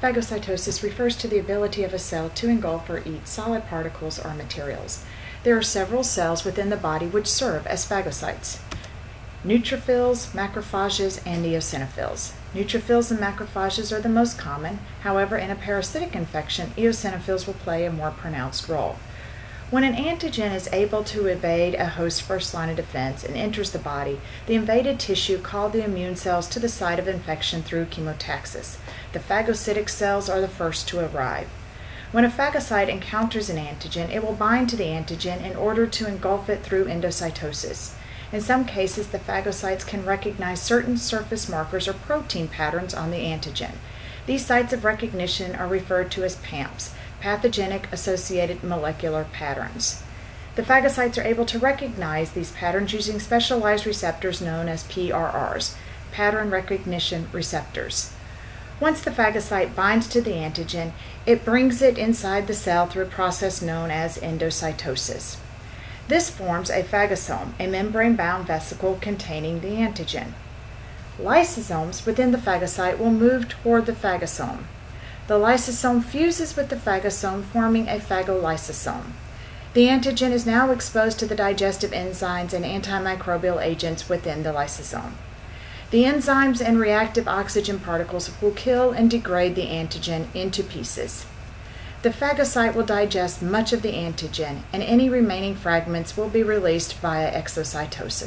Phagocytosis refers to the ability of a cell to engulf or eat solid particles or materials. There are several cells within the body which serve as phagocytes neutrophils, macrophages, and eosinophils. Neutrophils and macrophages are the most common, however, in a parasitic infection, eosinophils will play a more pronounced role. When an antigen is able to evade a host's first line of defense and enters the body, the invaded tissue call the immune cells to the site of infection through chemotaxis. The phagocytic cells are the first to arrive. When a phagocyte encounters an antigen, it will bind to the antigen in order to engulf it through endocytosis. In some cases, the phagocytes can recognize certain surface markers or protein patterns on the antigen. These sites of recognition are referred to as PAMPs, pathogenic associated molecular patterns. The phagocytes are able to recognize these patterns using specialized receptors known as PRRs, pattern recognition receptors. Once the phagocyte binds to the antigen, it brings it inside the cell through a process known as endocytosis. This forms a phagosome, a membrane bound vesicle containing the antigen. Lysosomes within the phagocyte will move toward the phagosome. The lysosome fuses with the phagosome, forming a phagolysosome. The antigen is now exposed to the digestive enzymes and antimicrobial agents within the lysosome. The enzymes and reactive oxygen particles will kill and degrade the antigen into pieces. The phagocyte will digest much of the antigen, and any remaining fragments will be released via exocytosis.